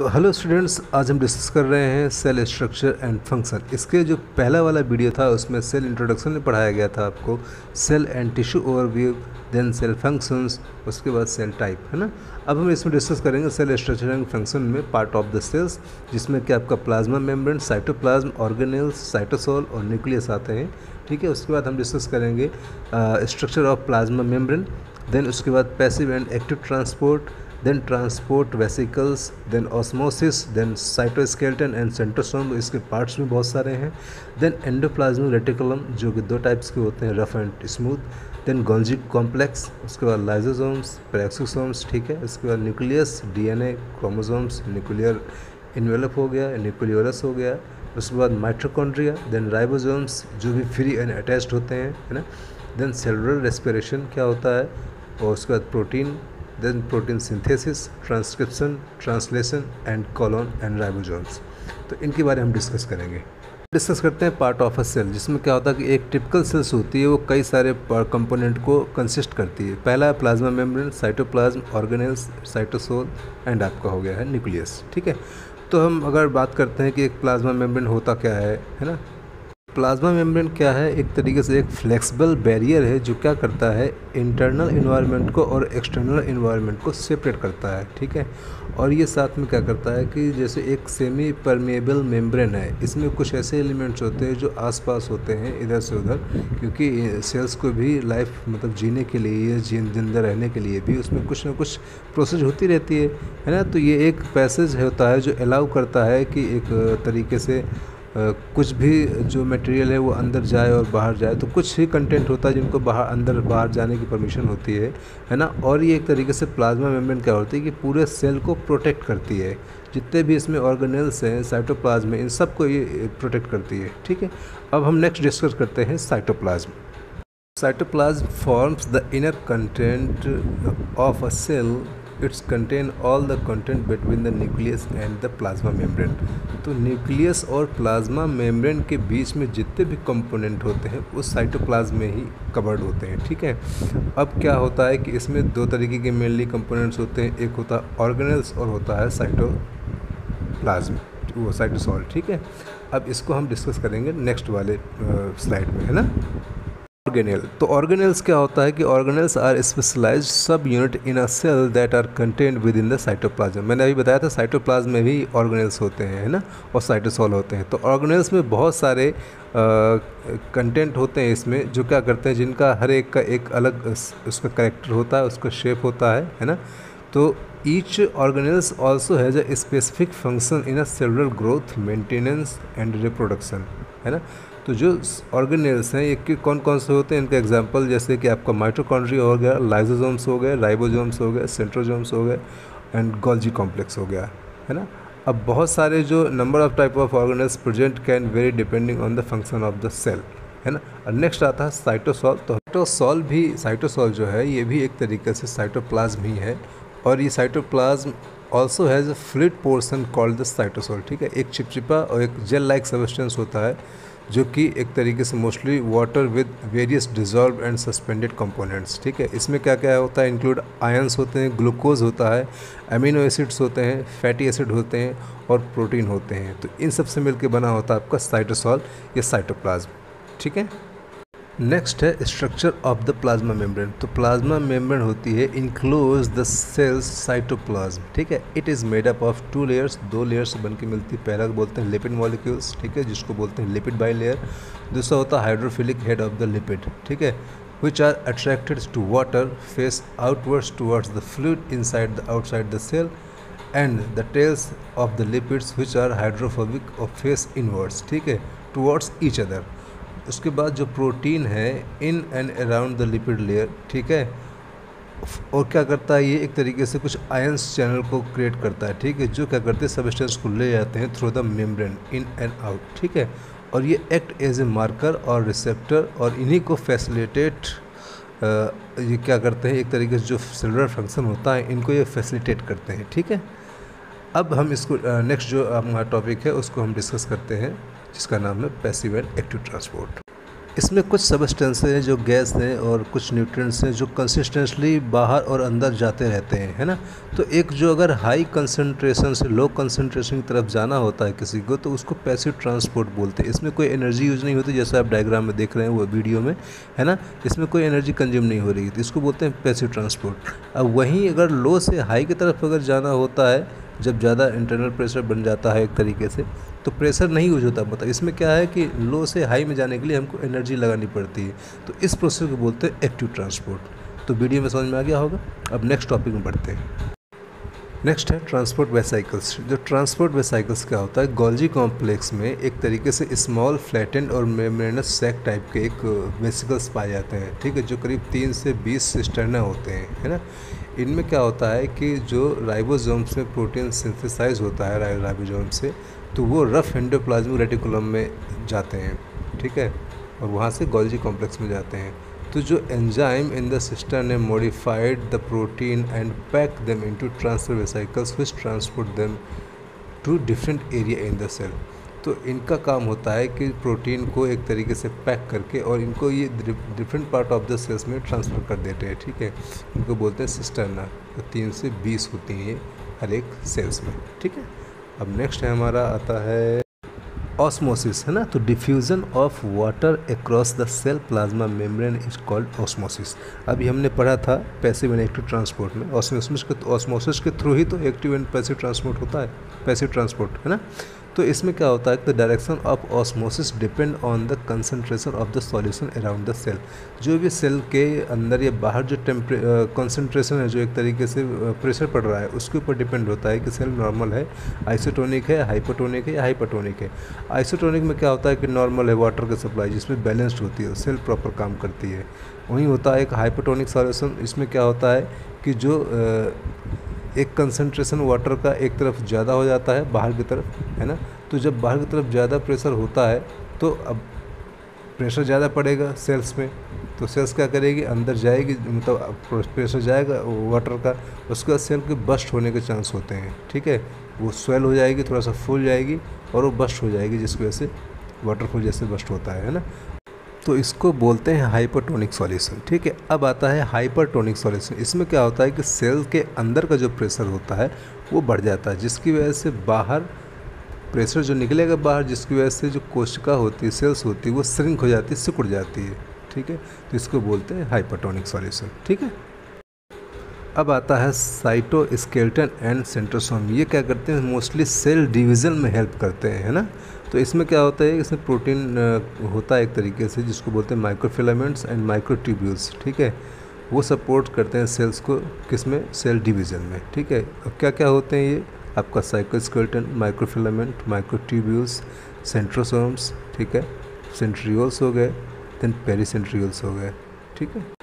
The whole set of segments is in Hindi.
तो हेलो स्टूडेंट्स आज हम डिस्कस कर रहे हैं सेल स्ट्रक्चर एंड फ़ंक्शन इसके जो पहला वाला वीडियो था, उसमें सेल इंट्रोडक्शन में पढ़ाया गया था आपको. Cell and tissue overview then cell functions उसके बाद सेल टाइप है ना? अब हम इसमें डिस्कस करेंगे सेल स्ट्रक्चर एंड फ़ंक्शन में पार्ट ऑफ़ द सेल्स जिसमें कि आपका plasma membrane cytoplasm organelles cytosol और न्यूक्लियस आते हैं, ठीक है? उसके बाद हम डिस्कस करेंगे structure of plasma membrane then उसके बाद passive and active transport then transport vesicles then osmosis then cytoskeleton and centrosome इसके पार्ट्स भी बहुत सारे हैं। देन एंडोप्लाज्मिक रेटिकुलम जो कि दो टाइप्स के होते हैं rough and smooth then Golgi complex उसके बाद लाइजोसोम्स पेरेक्सोसोम्स ठीक है। उसके बाद nucleus DNA chromosomes nuclear envelope हो गया न्यूक्लियोरस हो गया। उसके बाद माइट्रोकॉन्ड्रिया देन राइबोसोम्स जो भी फ्री एंड अटैच्ड होते हैं, है ना। देन सेलुलर रेस्पिरेशन क्या होता है? और उसके बाद protein then protein synthesis transcription translation and codon and ribosomes तो इनके बारे में हम डिस्कस करेंगे। डिस्कस करते हैं पार्ट ऑफ़ अ सेल जिसमें क्या होता है कि एक टिपिकल सेल्स होती है, वो कई सारे कंपोनेंट को कंसिस्ट करती है। पहला plasma membrane cytoplasm organelles cytosol and आपका हो गया है न्यूक्लियस ठीक है? तो हम अगर बात करते हैं कि एक प्लाज्मा मेम्ब्रेन होता क्या है है ना? प्लाज्मा मेम्ब्रेन क्या है? एक तरीके से एक फ्लेक्सिबल बैरियर है जो क्या करता है? इंटरनल इन्वायरमेंट को और एक्सटर्नल इन्वायरमेंट को सेपरेट करता है, ठीक है? और ये साथ में क्या करता है कि जैसे एक सेमी परमेबल मेम्ब्रेन है, इसमें कुछ ऐसे एलिमेंट्स होते हैं जो आसपास होते हैं, इधर से उधर, क्योंकि सेल्स को भी लाइफ मतलब जीने के लिए ज़िंदा रहने के लिए भी उसमें कुछ ना कुछ प्रोसेस होती रहती है है ना? तो ये एक पैसेज होता है जो अलाउ करता है कि एक तरीके से कुछ भी जो मटेरियल है वो अंदर जाए और बाहर जाए तो कुछ ही कंटेंट होता है जिनको बाहर, अंदर, बाहर जाने की परमिशन होती है है ना? और ये एक तरीके से प्लाज्मा मेम्ब्रेन क्या होती है कि पूरे सेल को प्रोटेक्ट करती है। जितने भी इसमें ऑर्गेनल्स हैं साइटोप्लाज्म इन सबको ये प्रोटेक्ट करती है, ठीक है? अब हम नेक्स्ट डिस्कस करते हैं cytoplasm cytoplasm forms the inner content of a cell it's contain all the content between the nucleus and the plasma membrane तो न्यूक्लियस और प्लाज्मा मेम्ब्रेन के बीच में जितने भी कंपोनेंट होते हैं उस साइटोप्लाज्म में ही कवर्ड होते हैं, ठीक है? अब क्या होता है कि इसमें दो तरीके के मेनली कंपोनेंट्स होते हैं। एक होता है ऑर्गेनल्स और होता है साइटोप्लाज्म वो साइटोसॉल ठीक है? अब इसको हम डिस्कस करेंगे नेक्स्ट वाले स्लाइड में, है ना? ऑर्गेनल तो ऑर्गेनल्स क्या होता है कि organelles are specialise subunit in a cell that are content within the cytoplasm मैंने अभी बताया था साइटोप्लाज्म में भी ऑर्गेनल्स होते हैं, है ना? और साइटोसॉल होते हैं। तो ऑर्गेनल्स में बहुत सारे कंटेंट होते हैं इसमें, जो क्या करते हैं, जिनका हर एक का एक अलग उसका करेक्टर होता है, उसका शेप होता है है ना? तो each organelles also has a specific function in a cellular growth maintenance and reproduction है ना? तो जो ऑर्गेनेल्स हैं, ये कौन कौन से होते हैं? इनके एग्जांपल जैसे कि आपका माइट्रोकॉन्ड्रिया हो गया लाइजोजोम्स हो गए राइबोजोम्स हो गए सेंट्रोजोम्स हो गए एंड गोल्जी कॉम्प्लेक्स हो गया, है ना? अब बहुत सारे जो number of type of organelles present can vary depending on the function of the cell है ना? और नेक्स्ट आता है साइटोसॉल तो साइटोसॉल भी साइटोसॉल जो है, ये भी एक तरीके से साइटोप्लाज्म ही है, और ये cytoplasm also has a fluid portion called the cytosol ठीक है? एक चिपचिपा और एक जेल लाइक सब्सटेंस होता है जो कि एक तरीके से mostly water with various dissolve and suspended components ठीक है? इसमें क्या क्या होता है? इंक्लूड आयंस होते हैं ग्लूकोज होता है अमीनो एसिड्स होते हैं फैटी एसिड होते हैं और प्रोटीन होते हैं। तो इन सबसे मिलकर बना होता है आपका साइटोसॉल या साइटोप्लाज्म ठीक है? नेक्स्ट है structure of the plasma membrane तो प्लाज्मा मेम्ब्रेन होती है इनक्लोज द सेल्स साइटोप्लाज्म ठीक है? It is made up of two layers दो लेयर्स बन के मिलती है। पहला बोलते हैं लिपिड मॉलिक्यूल्स ठीक है? जिसको बोलते हैं लिपिड बाई लेयर दूसरा होता है hydrophilic head of the lipid ठीक है? Which are attracted to water face outwards towards the fluid inside the outside the cell and the tails of the lipids which are hydrophobic और फेस इनवर्ड्स ठीक है? टूवर्ड्स ईच अदर उसके बाद जो प्रोटीन है in and around the lipid layer ठीक है? और क्या करता है, ये एक तरीके से कुछ आयंस चैनल को क्रिएट करता है, ठीक है? जो क्या करते हैं सबस्टेंस को ले जाते हैं through the membrane in and out ठीक है? और ये एक्ट एज ए मार्कर और रिसेप्टर और इन्हीं को फैसिलिटेट ये क्या करते हैं, एक तरीके से जो सेलुलर फ़ंक्शन होता है, इनको ये फैसिलिटेट करते हैं, ठीक है? अब हम इसको नेक्स्ट जो हमारा टॉपिक है, उसको हम डिस्कस करते हैं। जिसका नाम है पैसिव एंड एक्टिव ट्रांसपोर्ट इसमें कुछ सबस्टेंस हैं जो गैस हैं और कुछ न्यूट्रिएंट्स हैं जो कंसिस्टेंटली बाहर और अंदर जाते रहते हैं, है ना? तो एक जो अगर हाई कंसंट्रेशन से लो कंसंट्रेशन की तरफ़ जाना होता है किसी को तो उसको पैसिव ट्रांसपोर्ट बोलते हैं। इसमें कोई एनर्जी यूज़ नहीं होती, जैसे आप डायग्राम में देख रहे हैं वो वीडियो में, है ना? इसमें कोई एनर्जी कंज्यूम नहीं हो रही थी इसको बोलते हैं पैसिव ट्रांसपोर्ट अब वहीं अगर लो से हाई की तरफ़ अगर जाना होता है, जब ज़्यादा इंटरनल प्रेशर बन जाता है एक तरीके से तो प्रेशर नहीं यूज़ होता मतलब। इसमें क्या है कि लो से हाई में जाने के लिए हमको एनर्जी लगानी पड़ती है। तो इस प्रोसेस को बोलते हैं एक्टिव ट्रांसपोर्ट। तो वीडियो में समझ में आ गया होगा। अब नेक्स्ट टॉपिक में बढ़ते हैं। नेक्स्ट है ट्रांसपोर्ट वेसाइकल्स। जो ट्रांसपोर्ट वेसाइकल्स क्या होता है, गोल्जी कॉम्प्लेक्स में एक तरीके से स्मॉल, फ्लैटेंड और मेमरेनस सैक टाइप के एक वेसिकल्स पाए जाते हैं। ठीक है, जो करीब तीन से बीस सिस्टर्ना होते हैं, है ना? इनमें क्या होता है कि जो राइबोसोम्स में प्रोटीन सिंथेसाइज होता है राइबोसोम से तो वो रफ एंडोप्लाज्मिक रेटिकुलम में जाते हैं, ठीक है? और वहाँ से गोल्जी कॉम्प्लेक्स में जाते हैं। तो जो एंजाइम इन द सिस्टम ने modified the protein and pack them into transfer vesicles which transport them to different area in the cell. तो इनका काम होता है कि प्रोटीन को एक तरीके से पैक करके और इनको ये different part of the cells में ट्रांसफ़र कर देते हैं, ठीक है? इनको बोलते हैं सिस्टर्ना तो तीन से बीस होती हैं हर एक सेल्स में, ठीक है? अब नेक्स्ट है हमारा, आता है ऑस्मोसिस है ना? तो diffusion of water across the cell plasma membrane is called osmosis अभी हमने पढ़ा था पैसिव एंड एक्टिव ट्रांसपोर्ट में ऑस्मोसिस के ऑस्मोसिस के थ्रू ही तो एक्टिव एंड पैसिव ट्रांसपोर्ट होता है पैसिव ट्रांसपोर्ट है ना? तो इसमें क्या होता है the direction of osmosis depend on the concentration of the solution around the cell जो भी सेल के अंदर या बाहर जो टेम्परे कंसनट्रेशन है, जो एक तरीके से प्रेशर पड़ रहा है, उसके ऊपर डिपेंड होता है कि सेल नॉर्मल है आइसोटोनिक है हाइपोटोनिक है या हाइपोटोनिक है. आइसोटोनिक में क्या होता है कि नॉर्मल है वाटर की सप्लाई जिसमें बैलेंस्ड होती है सेल प्रॉपर काम करती है. वहीं होता है एक हाइपोटोनिक सॉल्यूशन इसमें क्या होता है कि जो एक कंसनट्रेशन वाटर का एक तरफ़ ज़्यादा हो जाता है, बाहर की तरफ़, है ना? तो जब बाहर की तरफ़ ज़्यादा प्रेशर होता है तो अब प्रेशर ज़्यादा पड़ेगा सेल्स में। तो सेल्स क्या करेगी? अंदर जाएगी मतलब प्रेशर जाएगा वाटर का, उसके बाद सेल के बस्ट होने के चांस होते हैं, ठीक है? वो स्वेल हो जाएगी, थोड़ा सा फूल जाएगी और वो बस्ट हो जाएगी, जिसकी वजह से वाटरफॉल जैसे बस्ट होता है ना? तो इसको बोलते हैं हाइपरटोनिक सॉल्यूशन ठीक है? अब आता है हाइपरटोनिक सॉल्यूशन इसमें क्या होता है कि सेल के अंदर का जो प्रेशर होता है, वो बढ़ जाता है, जिसकी वजह से बाहर प्रेशर जो निकलेगा बाहर, जिसकी वजह से जो कोशिका होती है सेल्स होती है, वो श्रिंक हो जाती है, सिकुड़ जाती है, ठीक है? तो इसको बोलते हैं हाइपरटोनिक सॉल्यूशन ठीक है? अब आता है साइटोस्केल्टन एंड सेंट्रोसोम ये क्या करते हैं? मोस्टली सेल डिवीज़न में हेल्प करते हैं, है ना? तो इसमें क्या होता है? इसमें प्रोटीन होता है एक तरीके से जिसको बोलते हैं माइक्रोफिलामेंट्स एंड माइक्रोट्यूब्यूल्स ठीक है? वो सपोर्ट करते हैं सेल्स को किसमें? सेल डिवीज़न में, ठीक है? अब क्या क्या होते हैं ये? आपका साइकोस्केल्टन माइक्रोफिलामेंट माइक्रोट्यूब्यूल्स सेंट्रोसोम्स ठीक है? सेंट्रियोल्स हो गए देन पेरीसेंट्रियोल्स हो गए, ठीक है?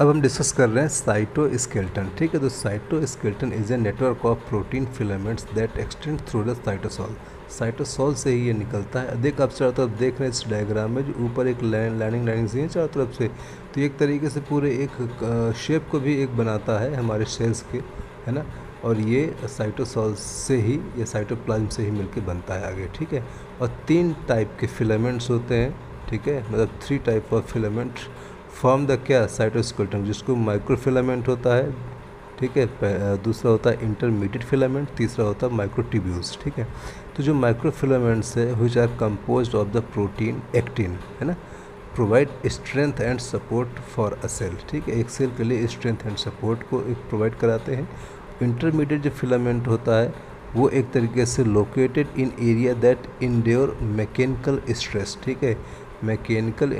अब हम डिस्कस कर रहे हैं साइटोस्केल्टन ठीक है? तो cytoskeleton is a network of protein filaments that extend through the cytosol cytosol से ही ये निकलता है। देख, आप चारों तरफ़ देख रहे हैं इस डायग्राम में, जो ऊपर एक लाइन लाइनिंग लाइनिंग सी है चारों तरफ़ से। तो एक तरीके से पूरे एक शेप को भी एक बनाता है हमारे सेल्स के, है ना? और ये साइटोसॉल से ही, या साइटोप्लाज्म से ही मिलके बनता है आगे, ठीक है? और तीन टाइप के फिलामेंट्स होते हैं, ठीक है? मतलब three type of filament form the क्या? साइटोस्केल्टन जिसको माइक्रोफिलामेंट होता है, ठीक है? दूसरा होता है इंटरमीडिएट फिलामेंट तीसरा होता है माइक्रोट्यूब्यूल्स ठीक है? तो जो माइक्रोफिलामेंट्स है which are compose of the protein actin है ना? Provide strength and support for a cell ठीक है? एक सेल के लिए स्ट्रेंथ एंड सपोर्ट को प्रोवाइड कराते हैं। इंटरमीडिएट जो फिलामेंट होता है, वो एक तरीके से located in area that endure mechanical stress ठीक है? मैकेनिकल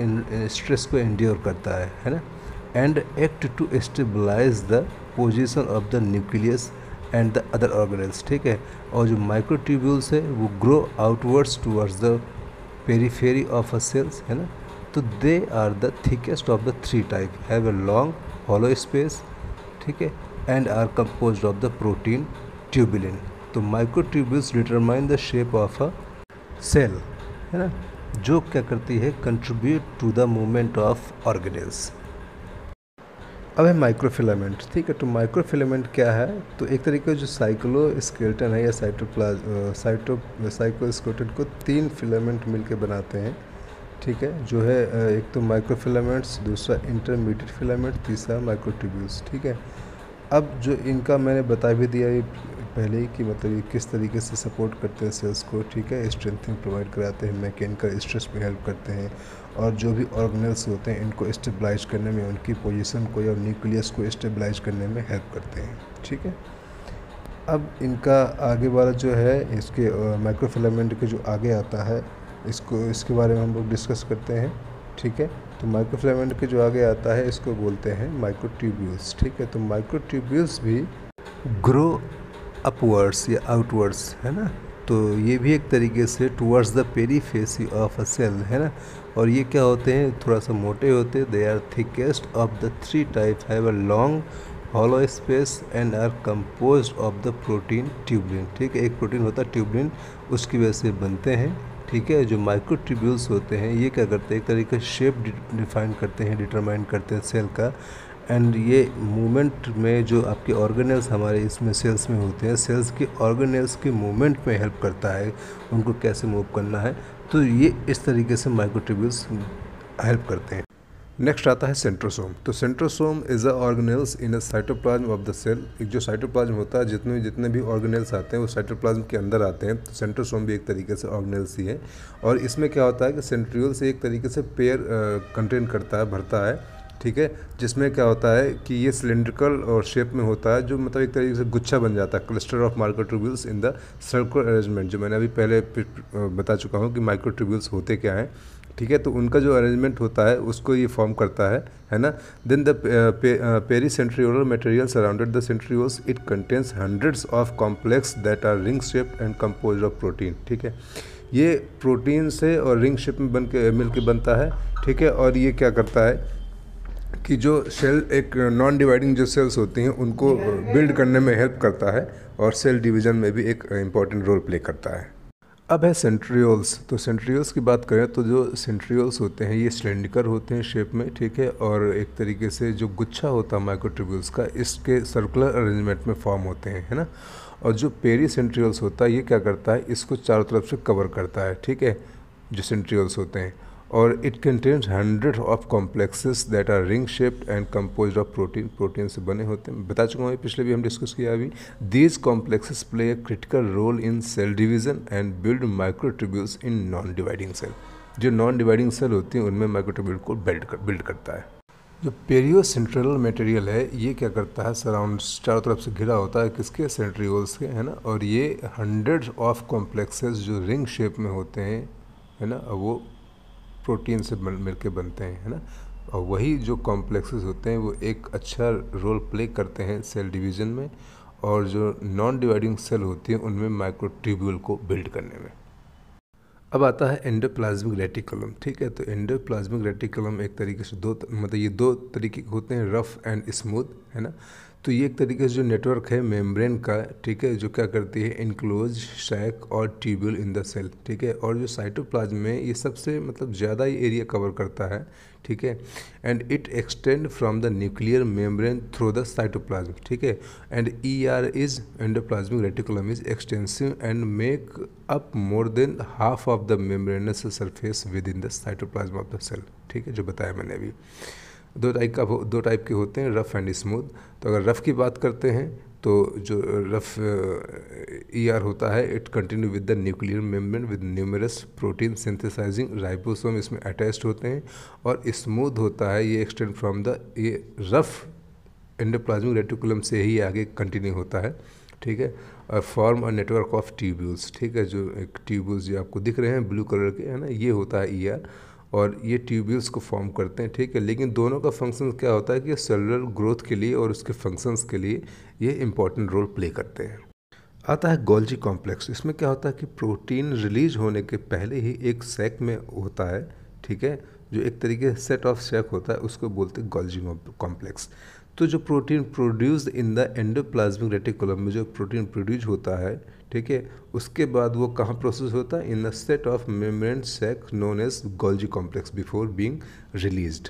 स्ट्रेस को इंड्योर करता है है ना? And act to stabilise the position of the nucleus and the other organelles ठीक है? और जो माइक्रोट्यूब्यूल्स है, वो grow outwards towards the periphery of a cells है ना? तो they are the thickest of the three type have a long hollow space ठीक है? And are compose of the protein tubulin तो microtubules determine the shape of a cell है ना? जो क्या करती है contribute to the movement of organelles अब है माइक्रोफिलामेंट ठीक है? तो माइक्रोफिलामेंट क्या है? तो एक तरीके जो साइक्लो स्केल्टन है या साइटोप्लाज साइटो साइकोस्केल्टन को तीन फिलामेंट मिलके बनाते हैं, ठीक है? जो है एक तो माइक्रोफिलामेंट्स दूसरा इंटरमीडिएट फिलामेंट तीसरा माइक्रोट्यूब्यूल्स ठीक है? अब जो इनका मैंने बता भी दिया पहले ही कि मतलब ये किस तरीके से सपोर्ट करते हैं सेल्स को, ठीक है? स्ट्रेंथिंग प्रोवाइड कराते हैं मैकेनिकल स्ट्रेस में हेल्प करते हैं और जो भी ऑर्गेनल्स होते हैं, इनको स्टेबलाइज करने में, उनकी पोजीशन को या न्यूक्लियस को स्टेबलाइज करने में हेल्प करते हैं, ठीक है? अब इनका आगे वाला जो है, इसके माइक्रोफिलामेंट के जो आगे आता है, इसको, इसके बारे में हम लोग डिस्कस करते हैं, ठीक है? तो माइक्रोफ्लेमेंट के जो आगे आता है, इसको बोलते हैं माइक्रोट्यूब्यूल्स ठीक है? तो माइक्रोट्यूब्यूल्स भी ग्रो अपवर्ड्स या आउटवर्ड्स है ना? तो ये भी एक तरीके से towards the periphery of a cell है ना? और ये क्या होते हैं? थोड़ा सा मोटे होते हैं they are thickest of the three type have a long hollow space and are compose of the protein tubulin ठीक है, एक प्रोटीन होता है ट्यूबलिन उसकी वजह से बनते हैं, ठीक है? जो माइक्रोट्रिब्यूल्स होते हैं, ये क्या करते हैं? एक तरीके शेप डिफाइन करते हैं डिटरमाइन करते हैं सेल का। एंड ये मूवमेंट में जो आपके ऑर्गेनल्स हमारे इसमें सेल्स में होते हैं सेल्स के ऑर्गेनल्स के मूवमेंट में हेल्प करता है, उनको कैसे मूव करना है तो ये इस तरीके से माइक्रोट्रिब्यूल्स हेल्प करते हैं। नेक्स्ट आता है सेंट्रोसोम तो centrosome is a organelles in a cytoplasm of the cell एक जो साइटोप्लाज्म होता है, जितने जितने भी ऑर्गेनल्स आते हैं, वो साइटोप्लाज्म के अंदर आते हैं। तो सेंट्रोसोम भी एक तरीके से ऑर्गेनल्स ही है। और इसमें क्या होता है कि सेंट्रियोल से एक तरीके से पेयर कंटेन करता है, भरता है। ठीक है? जिसमें क्या होता है कि ये सिलेंड्रिकल और शेप में होता है, जो मतलब एक तरीके से गुच्छा बन जाता है cluster of microtubules in the circular arrangement जो मैंने अभी पहले बता चुका हूँ कि माइक्रोट्रिब्यूल्स होते क्या हैं, ठीक है? तो उनका जो अरेंजमेंट होता है, उसको ये फॉर्म करता है है ना? Then the pericentriolar material surrounded the centrioles it contains hundreds of complex that are ring shape and compose of protein ठीक है? ये प्रोटीन से और रिंग शेप में बन के मिल के बनता है, ठीक है? और ये क्या करता है कि जो सेल एक नॉन डिवाइडिंग जो सेल्स होती हैं, उनको बिल्ड करने में हेल्प करता है और सेल डिवीज़न में भी एक इंपॉर्टेंट रोल प्ले करता है। अब है सेंट्रियोल्स तो सेंट्रियोल्स की बात करें तो जो सेंट्रियोल्स होते हैं, ये सिलेंडिकर होते हैं शेप में, ठीक है? और एक तरीके से जो गुच्छा होता है माइक्रोट्रिब्यूल्स का, इसके सर्कुलर अरेंजमेंट में फॉर्म होते हैं, है ना? और जो पेरी सेंट्रियोल्स होता है, ये क्या करता है? इसको चारों तरफ़ से कवर करता है, ठीक है? जो सेंट्रियोल्स होते हैं। और it contains hundred of complexes that are ring shaped and compose of protein protein से बने होते हैं। बता चुका हूँ पिछले भी हम डिस्कस किया अभी। These complexes play a critical role in cell division and build microtubules in non dividing cell जो नॉन डिवाइडिंग सेल होती हैं, उनमें माइक्रोट्रिब्यूल को बिल्ड कर बिल्ड करता है। जो पेरियो सेंट्रल मटेरियल है, ये क्या करता है? सराउंड चारों तरफ़ से घिरा होता है किसके? सेंट्रियोल्स के, है ना? और ये हंड्रेड ऑफ़ कॉम्प्लेक्सेस जो रिंग शेप में होते हैं, है ना? वो प्रोटीन से मिल के बनते हैं, है ना? और वही जो कॉम्प्लेक्सेस होते हैं, वो एक अच्छा रोल प्ले करते हैं सेल डिवीज़न में और जो नॉन डिवाइडिंग सेल होती हैं, उनमें माइक्रोट्यूब्यूल को बिल्ड करने में। अब आता है एंडोप्लाज्मिक रेटिकुलम ठीक है? तो एंडोप्लाज्मिक रेटिकुलम एक तरीके से दो मतलब ये दो तरीके होते हैं रफ़ एंड स्मूथ है ना? तो ये एक तरीके से जो नेटवर्क है मेम्ब्रेन का, ठीक है, जो क्या करती है इनक्लोज शैक और ट्यूब्यूल इन द सेल ठीक है, और जो साइटोप्लाज्म में ये सबसे मतलब ज़्यादा ही एरिया कवर करता है, ठीक है and it extend from the nuclear membrane through the cytoplasm ठीक है and E R is endoplasmic reticulum is extensive and make up more than half of the membranous surface within the cytoplasm of the cell ठीक है, जो बताया मैंने अभी। दो टाइप का दो टाइप के होते हैं रफ़ एंड स्मूथ तो अगर रफ़ की बात करते हैं तो जो रफ़ ई आर होता है it continue with the nuclear membrane with numerous protein synthesising ribosome इसमें अटैच्ड होते हैं और स्मूथ होता है, ये एक्सटेंड फ्रॉम द ये रफ़ एंडोप्लाज्मिक रेटिकुलम से ही आगे कंटिन्यू होता है, ठीक है? और form a network of tubules ठीक है? जो एक ट्यूब्यूल्स जो आपको दिख रहे हैं ब्लू कलर के, है ना? ये होता है ई आर और ये ट्यूब्यूल्स को फॉर्म करते हैं, ठीक है? लेकिन दोनों का फ़ंक्शन क्या होता है कि सेलुलर ग्रोथ के लिए और उसके फ़ंक्शंस के लिए ये इंपॉर्टेंट रोल प्ले करते हैं। आता है गोल्जी कॉम्प्लेक्स इसमें क्या होता है कि प्रोटीन रिलीज़ होने के पहले ही एक सेक में होता है, ठीक है? जो एक तरीके सेट ऑफ़ सैक होता है, उसको बोलते हैं गोल्जी कॉम्प्लेक्स तो जो protein produced in the endoplasmic reticulum में जो प्रोटीन प्रोड्यूस होता है, ठीक है, उसके बाद वो कहाँ प्रोसेस होता है? In the set of membrane sac known as Golgi complex before being released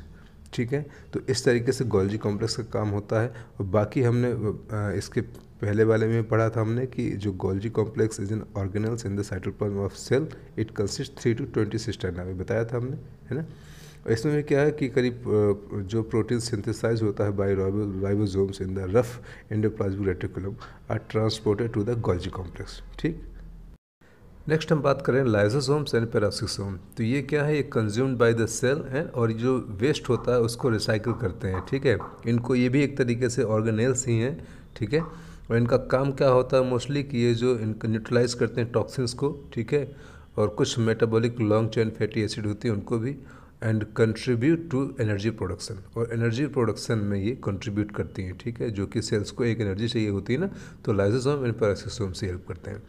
ठीक है? तो इस तरीके से गोल्जी कॉम्प्लेक्स का काम होता है और बाकी हमने इसके पहले वाले में पढ़ा था हमने कि जो Golgi complex is in organelles in the cytoplasm of cell it consist three to twenty cistern अभी बताया था हमने, है ना? इसमें क्या है कि करीब जो प्रोटीन सिंथेसाइज होता है by ribosomes in the rough endoplasmic reticulum are transported to the Golgi complex ठीक? नेक्स्ट हम बात करें लाइजोसोम्स एंड पेरासिसोम तो ये क्या है? ये कंज्यूम्ड बाय द सेल है और जो वेस्ट होता है उसको रिसाइकिल करते हैं, ठीक है? इनको ये भी एक तरीके से ऑर्गेनेल्स ही हैं, ठीक है? और इनका काम क्या होता है मोस्टली कि ये जो इनको न्यूट्रलाइज करते हैं टॉक्सिन्स को, ठीक है? और कुछ metabolic long chain fatty acid होती है उनको भी and contribute to energy production और एनर्जी प्रोडक्शन में ये कंट्रीब्यूट करती हैं, ठीक है? जो कि सेल्स को एक एनर्जी चाहिए होती है ना तो लाइजोसोम एंड पैरासिसोम से हेल्प करते हैं।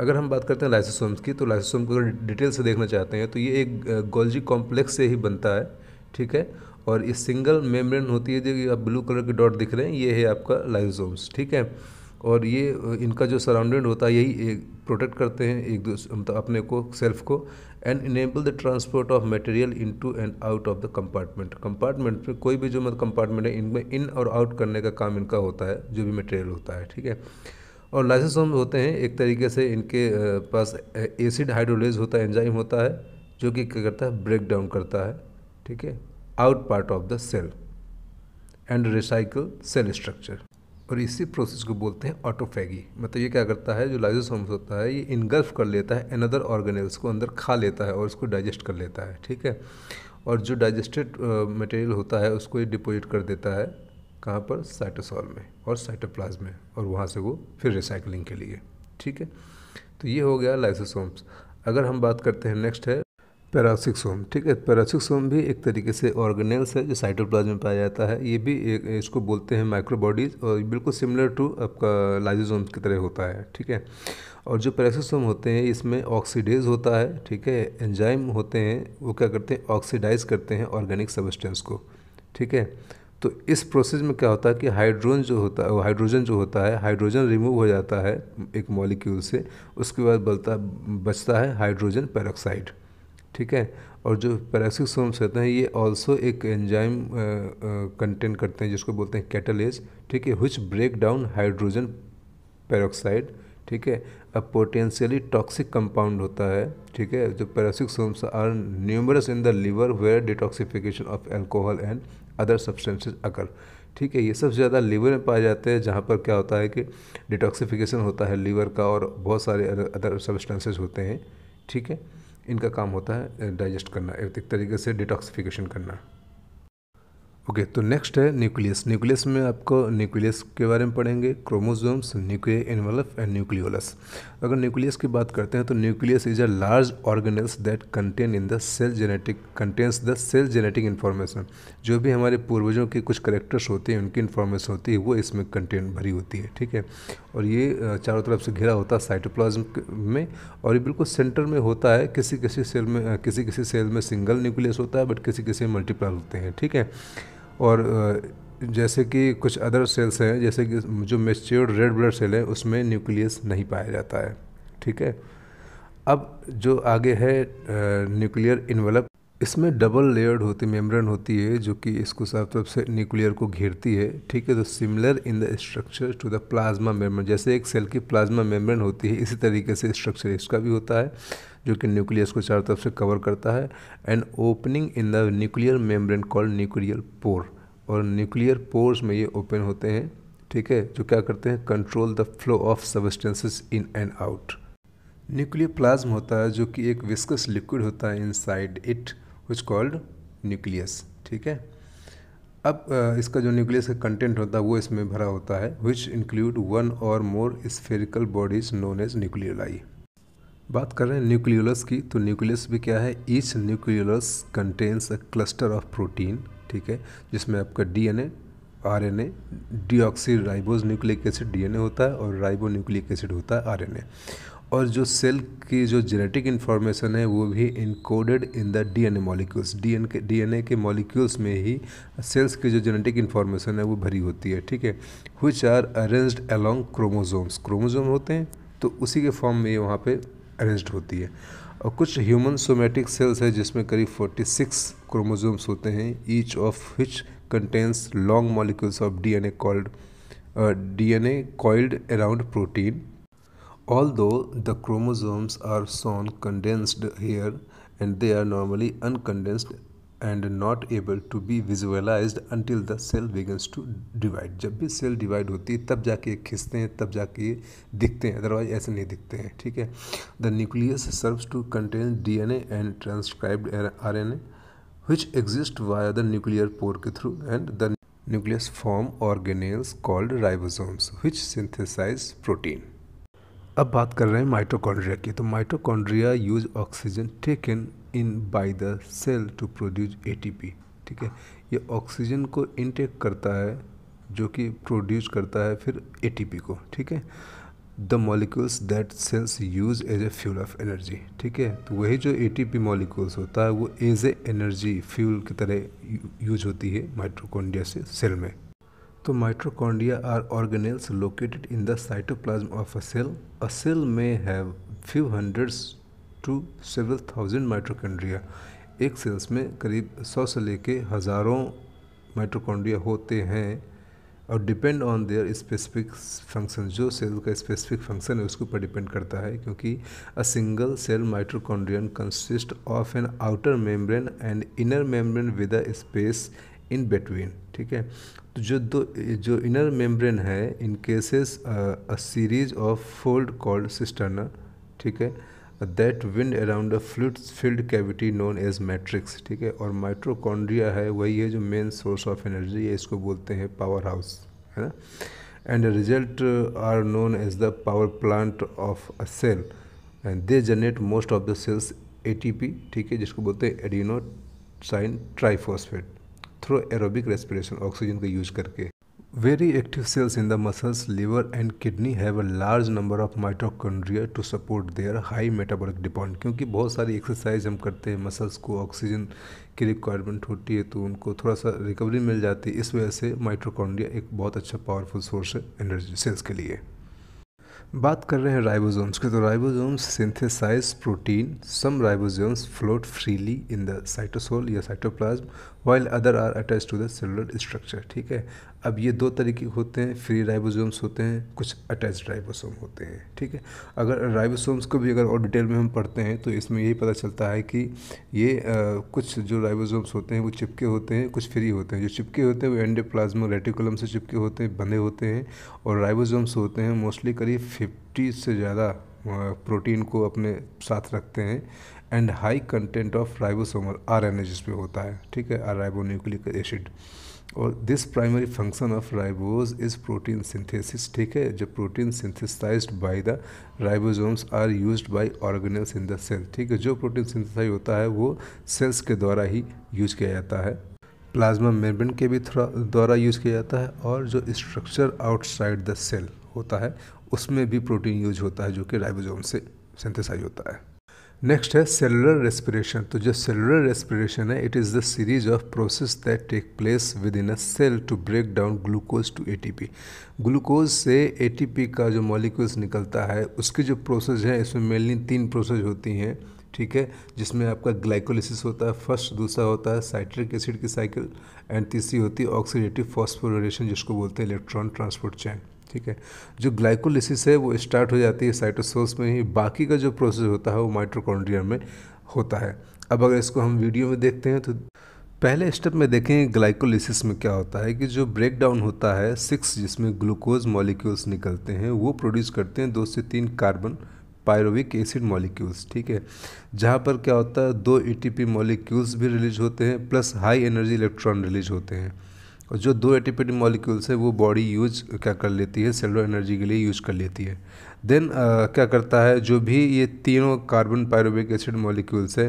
अगर हम बात करते हैं लाइसोसोम्स की तो लाइसोसोम को अगर डिटेल से देखना चाहते हैं तो ये एक गोल्जी कॉम्प्लेक्स से ही बनता है, ठीक है? और ये सिंगल मेम्ब्रेन होती है, जो आप ब्लू कलर के डॉट दिख रहे हैं, ये है आपका लाइजोम्स ठीक है? और ये, इनका जो सराउंडेड होता है, यही एक प्रोटेक्ट करते हैं एक दूसरे मतलब अपने को सेल्फ को and enable the transport of material into and out of the compartment compartment में कोई भी जो मतलब कंपार्टमेंट है, इनमें इन और आउट करने का काम इनका होता है, जो भी मटेरियल होता है, ठीक है? और लाइसोसोम होते हैं, एक तरीके से इनके पास एसिड हाइड्रोलेज होता है एंजाइम होता है, जो कि क्या करता है? ब्रेक डाउन करता है, ठीक है? Out part of the cell and recycle cell structure. और इसी प्रोसेस को बोलते हैं ऑटोफेगी। मतलब ये क्या करता है, जो लाइजोसोम्स होता है, ये इनगल्फ कर लेता है अनदर ऑर्गेनल्स को अंदर खा लेता है और उसको डाइजेस्ट कर लेता है, ठीक है? और जो डाइजेस्टेड मटेरियल होता है, उसको ये डिपोजिट कर देता है कहाँ पर? साइटोसॉल में और साइटोप्लाज्म में और वहाँ से वो फिर रिसाइकलिंग के लिए, ठीक है? तो ये हो गया लाइसोसोम्स अगर हम बात करते हैं नेक्स्ट है पैरासिक्सोम, ठीक है? पैरासिक्सोम भी एक तरीके से ऑर्गेनल्स है जो साइटोप्लाज्म में पाया जाता है। ये भी एक, इसको बोलते हैं माइक्रोबॉडीज और बिल्कुल सिमिलर टू आपका लाइजोसोम की तरह होता है, ठीक है? और जो पैरासिक्सोम होते हैं, इसमें ऑक्सीडेज होता है, ठीक है? एंजाइम होते हैं, वो क्या करते हैं? ऑक्सीडाइज करते हैं ऑर्गेनिक सबस्टेंस को, ठीक है? तो इस प्रोसेस में क्या होता है कि हाइड्रोजन जो होता है हाइड्रोजन जो होता है हाइड्रोजन रिमूव हो जाता है एक मॉलिक्यूल से, उसके बाद बलता, बचता है हाइड्रोजन पेरोक्साइड ठीक है? और जो पैरासिक्सोम्स होते हैं, ये ऑल्सो एक एंजाइम कंटेन करते हैं, जिसको बोलते हैं कैटलेज ठीक है? Which break down hydrogen peroxide ठीक है? अब पोटेंशियली टॉक्सिक कंपाउंड होता है, ठीक है? जो peroxisomes are numerous in the liver where detoxification of alcohol and other substances occur ठीक है? ये सबसे ज़्यादा लीवर में पाए जाते हैं, जहाँ पर क्या होता है कि डिटॉक्सिफिकेशन होता है लीवर का और बहुत सारे अदर सब्सटेंसेज होते हैं, ठीक है? इनका काम होता है डाइजेस्ट करना एक तरीके से डिटॉक्सिफिकेशन करना। ओके okay, तो नेक्स्ट है न्यूक्लियस न्यूक्लियस में आपको न्यूक्लियस के बारे में पढ़ेंगे chromosomes nuclear envelope and nucleolus अगर न्यूक्लियस की बात करते हैं तो nucleus is a large organelles that contain in the cell genetic contains the cell genetic information जो भी हमारे पूर्वजों के कुछ करेक्टर्स होते हैं उनकी इन्फॉर्मेशन होती है वो इसमें कंटेन भरी होती है ठीक है? और ये चारों तरफ़ से घिरा होता है साइटोप्लाज्म में और ये बिल्कुल सेंटर में होता है। किसी किसी सेल में किसी किसी सेल में सिंगल न्यूक्लियस होता है बट किसी किसी में मल्टीपल होते हैं, ठीक है? और जैसे कि कुछ अदर सेल्स हैं, जैसे कि जो मेच्योर्ड रेड ब्लड सेल है, उसमें न्यूक्लियस नहीं पाया जाता है, ठीक है? अब जो आगे है न्यूक्लियर इन्वेलप इसमें डबल लेयर्ड होती मेम्ब्रेन होती है, जो कि इसको साफ़ तरफ़ से न्यूक्लियर को घेरती है, ठीक है? तो similar in the structure to the plasma membrane जैसे एक सेल की प्लाज्मा मेम्ब्रेन होती है, इसी तरीके से स्ट्रक्चर इसका भी होता है, जो कि न्यूक्लियस को चारों तरफ़ से कवर करता है and opening in the nuclear membrane called nuclear pore और न्यूक्लियर पोर्स में ये ओपन होते हैं, ठीक है? जो क्या करते हैं? Control the flow of substances in and out nuclear plasm होता है, जो कि एक विस्कस लिक्विड होता है inside it which called nucleus ठीक है? अब इसका जो न्यूक्लियस का कंटेंट होता है, वो इसमें भरा होता है which include one or more spherical bodies known as nucleoli बात कर रहे हैं न्यूक्लियोलस की तो न्यूक्लियस भी क्या है? Each nucleolus contains a cluster of protein ठीक है? जिसमें आपका DNA RNA deoxy ribose nucleic acid DNA होता है और राइबो न्यूक्लिक एसिड होता है आरएनए। और जो सेल की जो जेनेटिक इन्फॉर्मेशन है, वो भी encoded in the DNA molecules D N के डीएनए के मॉलिक्यूल्स में ही सेल्स की जो जेनेटिक इन्फॉर्मेशन है, वो भरी होती है, ठीक है? Which are arranged along chromosomes chromosome होते हैं तो उसी के फॉर्म में ये वहाँ पे अरेंज्ड होती है। और कुछ ह्यूमन सोमेटिक सेल्स है, जिसमें करीब 46 क्रोमोसोम्स होते हैं each of which contains long molecules of DNA called DNA coiled around protein. Although the chromosomes are shown condensed here, and they are normally uncondensed and not able to be visualize until the cell begins to divide जब भी सेल डिवाइड होती है, तब जाके ये खिंचते हैं, तब जाके ये दिखते हैं अदरवाइज़ ऐसे नहीं दिखते हैं, ठीक है? The nucleus serves to contain D N A and transcribed R N A which exist via the nuclear pore through and the nucleus form organelles called ribosomes which synthesize protein. अब बात कर रहे हैं माइटोकॉन्ड्रिया की तो mitochondria use oxygen taken in by the cell to produce ATP ठीक है ये ऑक्सीजन को इनटेक करता है जो कि प्रोड्यूस करता है फिर एटीपी को ठीक है the molecules that cells use as a fuel of energy ठीक है? तो वही जो ए टी पी मॉलिक्यूल्स होता है, वो एज ए एनर्जी फ्यूल की तरह यूज़ होती है माइट्रोकोन्डिया से सेल में। तो mitochondria are organelles located in the cytoplasm of a cell a cell में have few hundreds to several thousand mitochondria एक सेल्स में करीब सौ से लेके हज़ारों माइट्रोकोन्ड्रिया होते हैं। और depend on their specific function जो सेल का स्पेसिफिक फ़ंक्शन है, उसके ऊपर डिपेंड करता है, क्योंकि a single cell mitochondrion consist of an outer membrane and inner membrane with a space in between ठीक है? तो जो दो, जो इनर मेम्ब्रेन है in cases a series of fold called cisterna ठीक है? That wind around a fluid filled cavity known as matrix ठीक है? और माइट्रोकॉन्ड्रिया है, वही है जो मेन सोर्स ऑफ़ एनर्जी है, इसको बोलते हैं पावर हाउस है ना? And result are known as the power plant of a cell and they generate most of the cell's ATP ठीक है? जिसको बोलते हैं adenosine triphosphate through aerobic respiration oxygen का यूज़ करके। Very active cells in the muscles, liver and kidney have a large number of mitochondria to support their high metabolic demand क्योंकि बहुत सारी एक्सरसाइज हम करते हैं मसल्स को ऑक्सीजन की रिक्वायरमेंट होती है तो उनको थोड़ा सा रिकवरी मिल जाती है इस वजह से माइट्रोकॉन्ड्रिया एक बहुत अच्छा पावरफुल सोर्स है एनर्जी सेल्स के लिए बात कर रहे हैं राइबोसोम्स की। तो ribosomes synthesize protein some ribosomes float freely in the cytosol या cytoplasm while other are attach to the cellular structure ठीक है? अब ये दो तरीके होते हैं फ्री राइबोसोम्स होते हैं कुछ अटैच राइबोसोम होते हैं ठीक है? अगर राइबोसोम्स को भी अगर और डिटेल में हम पढ़ते हैं तो इसमें यही पता चलता है कि ये आ, कुछ जो राइबोसोम्स होते हैं वो चिपके होते हैं कुछ फ्री होते हैं। जो चिपके होते हैं वो एंडोप्लाज्मा रेटिकुलम से चिपके होते हैं बंधे होते हैं और राइबोसोम्स होते हैं मोस्टली करीब फिफ्टी से ज़्यादा प्रोटीन को अपने साथ रखते हैं and high content of ribosomal R N जिसमें होता है, ठीक है? आर राइबोन्यूक्लिक एसिड और this primary function of ribose is protein synthesis ठीक है? जब protein synthesized by the ribosomes are used by organelles in the cell ठीक है? जो प्रोटीन सिंथेसाइज होता है, वो सेल्स के द्वारा ही यूज़ किया जाता है। प्लाज्मा मेम्ब्रेन के भी द्वारा यूज़ किया जाता है और जो स्ट्रक्चर आउटसाइड द सेल होता है उसमें भी प्रोटीन यूज़ होता है जो कि राइबोसोम से सिंथेसाइज होता है। नेक्स्ट है सेलुलर रेस्पिरेशन तो जो सेलुलर रेस्पिरेशन है it is the series of process that take place within a cell to break down glucose to ATP glucose से एटीपी का जो मॉलिक्यूल्स निकलता है, उसकी जो प्रोसेस है, इसमें मेनली तीन प्रोसेस होती हैं, ठीक है? जिसमें आपका ग्लाइकोलिसिस होता है फ़र्स्ट दूसरा होता है साइट्रिक एसिड की साइकिल एंड तीसरी होती है ऑक्सीडेटिव फॉस्फोरेशन जिसको बोलते हैं इलेक्ट्रॉन ट्रांसपोर्ट चैन ठीक है। जो ग्लाइकोलिसिस है, वो स्टार्ट हो जाती है साइटोसोल्स में ही। बाकी का जो प्रोसेस होता है, वो माइट्रोकॉन्ड्रिया में होता है। अब अगर इसको हम वीडियो में देखते हैं तो पहले स्टेप में देखें ग्लाइकोलिसिस में क्या होता है कि जो ब्रेक डाउन होता है सिक्स जिसमें ग्लूकोज मॉलिक्यूल्स निकलते हैं, वो प्रोड्यूस करते हैं दो से तीन कार्बन पायरोविक एसिड मॉलिक्यूल्स ठीक है। जहाँ पर क्या होता है, दो ए मॉलिक्यूल्स भी रिलीज़ होते हैं plus high energy electron release होते हैं। और जो दो एटीपी मॉलिक्यूल्स है वो बॉडी यूज़ क्या कर लेती है सेलुलर एनर्जी के लिए यूज़ कर लेती है। देन uh, क्या करता है जो भी ये तीनों कार्बन पायरोबिक एसिड मॉलिक्यूल्स है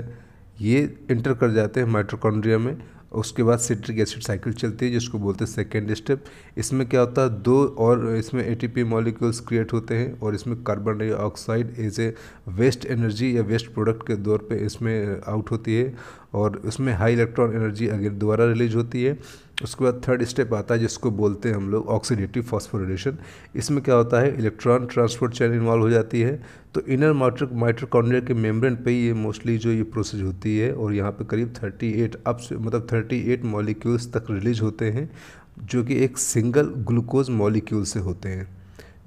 ये इंटर कर जाते हैं माइट्रोकॉन्ड्रिया में उसके बाद सिट्रिक एसिड साइकिल चलती है जिसको बोलते हैं सेकेंड स्टेप। इसमें क्या होता है दो और इसमें एटीपी मॉलिक्यूल्स क्रिएट होते हैं और इसमें carbon dioxide as a waste energy या वेस्ट प्रोडक्ट के दौर पे इसमें आउट होती है और उसमें हाई इलेक्ट्रॉन एनर्जी अगर दोबारा रिलीज़ होती है उसके बाद थर्ड स्टेप आता है जिसको बोलते हैं हम लोग ऑक्सीडेटिव फॉस्फोरेशन इसमें क्या होता है? इलेक्ट्रॉन ट्रांसपोर्ट चैन इन्वॉल्व हो जाती है। तो इनर माइट्रो माइट्रोकॉन्ड्रिया के मेम्ब्रेन पे ये मोस्टली जो ये प्रोसेस होती है और यहाँ पे करीब 38 अब से मतलब 38 मॉलिक्यूल्स तक रिलीज़ होते हैं, जो कि एक सिंगल ग्लूकोज मॉलिक्यूल से होते हैं।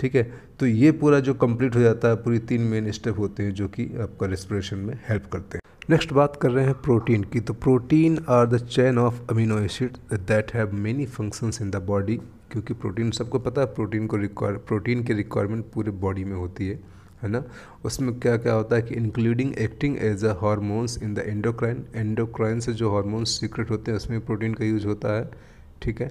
ठीक है? तो ये पूरा जो कंप्लीट हो जाता है, पूरी तीन मेन स्टेप होते हैं जो कि आपका रेस्पिरेशन में हेल्प करते हैं। नेक्स्ट बात कर रहे हैं प्रोटीन की। तो protein are the chain of amino acid that have many functions in the body क्योंकि प्रोटीन सबको पता है, प्रोटीन को रिक्वायर प्रोटीन की रिक्वायरमेंट पूरे बॉडी में होती है है ना? उसमें क्या क्या होता है कि including acting as a hormones in the endocrine endocrine से जो हार्मोन्स सीक्रेट होते हैं, उसमें प्रोटीन का यूज़ होता है, ठीक है?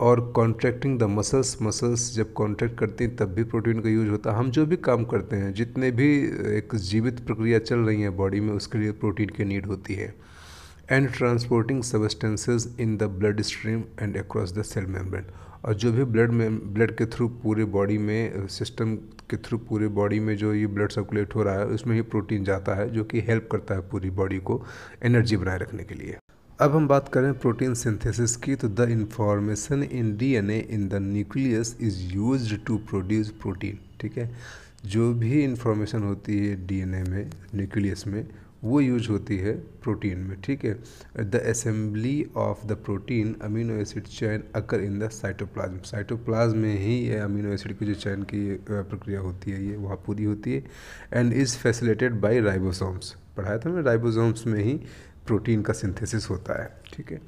और कॉन्ट्रैक्टिंग द मसल्स मसल्स जब कॉन्ट्रैक्ट करती हैं, तब भी प्रोटीन का यूज़ होता है। हम जो भी काम करते हैं, जितने भी, एक जीवित प्रक्रिया चल रही है बॉडी में, उसके लिए प्रोटीन की नीड होती है। And transporting substances in the bloodstream and across the cell membrane और जो भी ब्लड में ब्लड के थ्रू पूरे बॉडी में सिस्टम के थ्रू पूरे बॉडी में जो ये ब्लड सर्कुलेट हो रहा है, उसमें ही प्रोटीन जाता है, जो कि हेल्प करता है पूरी बॉडी को एनर्जी बनाए रखने के लिए। अब हम बात करें प्रोटीन सिंथेसिस की तो the information in DNA in the nucleus is used to produce protein, ठीक है? जो भी इंफॉर्मेशन होती है डीएनए में, न्यूक्लियस में, वो यूज़ होती है प्रोटीन में, ठीक है? The assembly of the protein amino acid chain occur in the cytoplasm. Cytoplasm में ही ये अमीनो एसिड की जो चैन की प्रक्रिया होती है, ये वहाँ पूरी होती है and is facilitated by ribosomes पढ़ाया था ना राइबोसोम्स में ही प्रोटीन का सिंथेसिस होता है, ठीक है?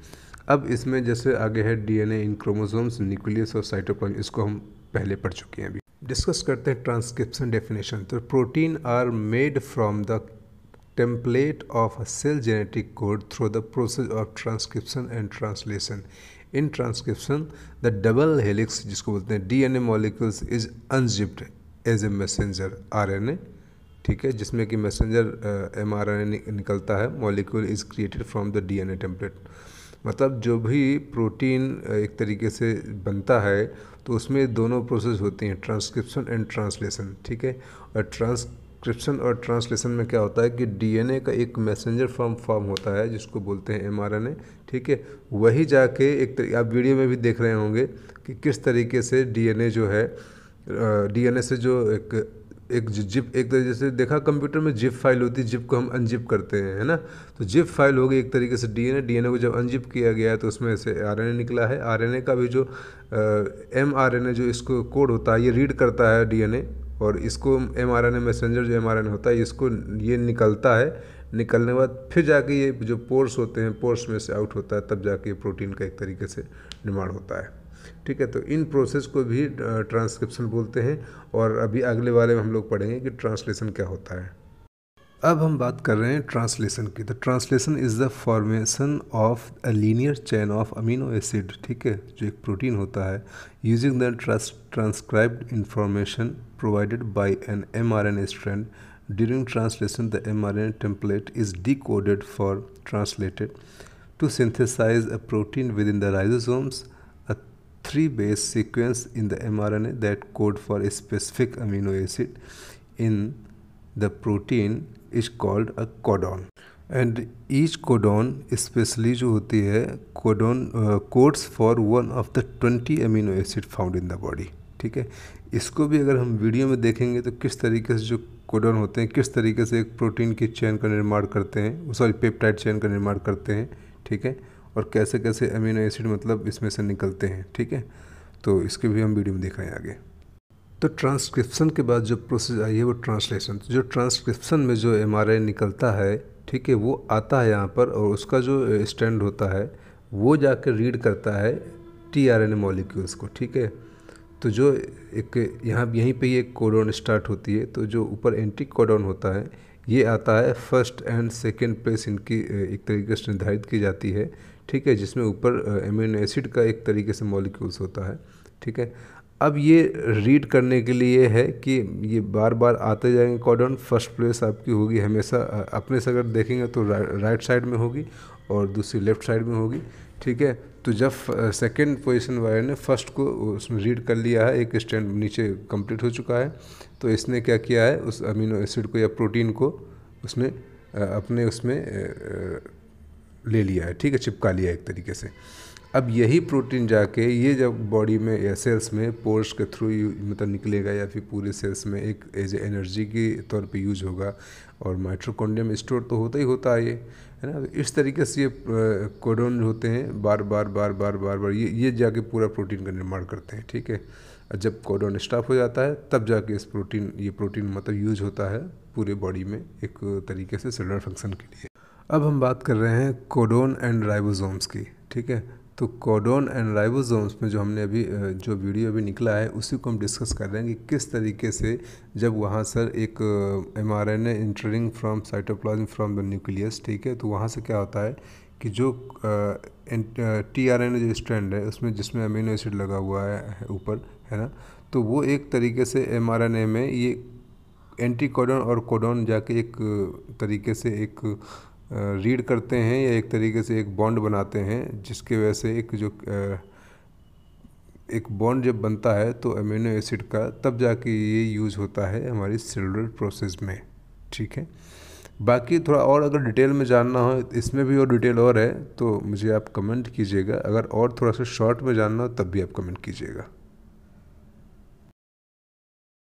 अब इसमें जैसे आगे है D N A in chromosomes nucleus और साइटोप्लाज्म, इसको हम पहले पढ़ चुके हैं अभी। डिस्कस करते हैं ट्रांसक्रिप्शन डेफिनेशन। तो protein are made from the template of a cell genetic code through the process of transcription and translation. In transcription, the double helix, जिसको बोलते हैं D N A molecules, is unzipped as a messenger R N A ठीक है, जिसमें कि messenger M R N A निकलता है molecule is created from the DNA template मतलब जो भी प्रोटीन एक तरीके से बनता है तो उसमें दोनों प्रोसेस होती हैं ट्रांसक्रिप्शन एंड ट्रांसलेशन ठीक है? और ट्रांसक्रिप्शन और ट्रांसलेशन में क्या होता है कि डीएनए का एक मैसेंजर फॉर्म फॉर्म होता है, जिसको बोलते हैं एमआरएनए ठीक है? वही जाके एक तरीके आप वीडियो में भी देख रहे होंगे कि किस तरीके से डीएनए जो है डीएनए से जो एक एक जिप, एक तरीके से देखा कंप्यूटर में जिप फ़ाइल होती है, जिप को हम अनजिप करते हैं, है ना? तो जिप फ़ाइल हो गई एक तरीके से डीएनए डीएनए को जब अनजिप किया गया है तो उसमें से आरएनए निकला है। आरएनए का भी जो एम आर जो इसको कोड होता है, ये रीड करता है डीएनए, और इसको एम आर मैसेंजर जो एम आर होता है, इसको ये निकलता है। निकलने के बाद फिर जाके ये जो पोर्स होते हैं, पोर्स में से आउट होता है, तब जाके प्रोटीन का एक तरीके से निर्माण होता है। ठीक है तो इन प्रोसेस को भी ट्रांसक्रिप्शन बोलते हैं और अभी अगले वाले में हम लोग पढ़ेंगे कि ट्रांसलेशन क्या होता है। अब हम बात कर रहे हैं ट्रांसलेशन की। तो translation is the formation of a linear chain of amino acid ठीक है जो एक प्रोटीन होता है using the transcribed information provided by an mRNA strand. During translation, the mRNA template is decoded for translated to synthesize a protein within the ribosomes, a three base sequence in the mRNA that code for a specific amino acid in the protein is called a codon. And each codon specially जो होती है codon codes for one of the twenty amino acid found in the body ठीक है इसको भी अगर हम वीडियो में देखेंगे तो किस तरीके से जो कोडन होते हैं, किस तरीके से एक प्रोटीन की चैन का निर्माण करते हैं सॉरी पेप्टाइड चैन का निर्माण करते हैं, ठीक है और कैसे कैसे अमीनो एसिड मतलब इसमें से निकलते हैं, ठीक है? तो इसके भी हम वीडियो में देख रहे हैं आगे। तो ट्रांसक्रिप्शन के बाद जो प्रोसेस आई है वो ट्रांसलेशन। तो जो ट्रांसक्रिप्शन में जो एम निकलता है, ठीक है, वो आता है यहाँ पर और उसका जो स्टैंड होता है, वो जाकर रीड करता है टी आर एन मॉलिक्यूल्स को, ठीक है? तो जो एक यहाँ, यहीं पे ये कोडोन स्टार्ट होती है तो जो ऊपर एंटी कोडोन होता है ये आता है फ़र्स्ट एंड सेकेंड प्लेस इनकी एक तरीके से निर्धारित की जाती है ठीक है जिसमें ऊपर एमिनो एसिड का एक तरीके से मॉलिक्यूल्स होता है ठीक है। अब ये रीड करने के लिए है कि ये बार बार आते जाएँगे कॉडन फ़र्स्ट प्लेस आपकी होगी हमेशा अपने से अगर देखेंगे तो रा, राइट साइड में होगी और दूसरी लेफ़्ट साइड में होगी। ठीक है? तो जब सेकंड पोजीशन वाले ने फ़र्स्ट को उसमें रीड कर लिया है, एक स्टैंड नीचे कंप्लीट हो चुका है तो इसने क्या किया है? उस अमीनो एसिड को या प्रोटीन को उसने अपने उसमें ले लिया है, ठीक है? चिपका लिया एक तरीके से। अब यही प्रोटीन जाके ये जब बॉडी में या सेल्स में पोर्स के थ्रू मतलब निकलेगा या फिर पूरे सेल्स में एक एज एनर्जी के तौर पे यूज़ होगा, और माइट्रोकॉन्ड्रियम स्टोर तो होता ही होता है ये। है ना? इस तरीके से ये कोडोन होते हैं, बार बार बार बार बार बार, ये ये जाके पूरा प्रोटीन का निर्माण करते हैं, ठीक है? जब कोडोन स्टॉप हो जाता है, तब जाके इस प्रोटीन, ये प्रोटीन मतलब यूज़ होता है पूरे बॉडी में एक तरीके से सेलुलर फ़ंक्शन के लिए। अब हम बात कर रहे हैं कोडोन एंड राइबोसोम्स की, ठीक है? तो कोडोन एंड राइबोसोम्स में जो हमने अभी जो वीडियो अभी निकला है, उसी को हम डिस्कस कर रहे हैं कि किस तरीके से जब वहाँ सर एक M R N A entering from cytoplasm from the nucleus ठीक है तो वहाँ से क्या होता है कि जो टी आर एन ए जो स्ट्रैंड है, उसमें जिसमें अमीनो एसिड लगा हुआ है ऊपर, है ना तो वो एक तरीके से एम आर एन ए में ये एंटी कोडोन और कोडोन जाके एक तरीके से एक रीड करते हैं या एक तरीके से एक बॉन्ड बनाते हैं, जिसके वजह से एक जो एक बॉन्ड जब बनता है तो अमीनो एसिड का तब जाके ये यूज़ होता है हमारी सेलुलर प्रोसेस में। ठीक है? बाकी थोड़ा और अगर डिटेल में जानना हो, इसमें भी और डिटेल और है तो मुझे आप कमेंट कीजिएगा। अगर और थोड़ा सा शॉर्ट में जानना हो, तब भी आप कमेंट कीजिएगा।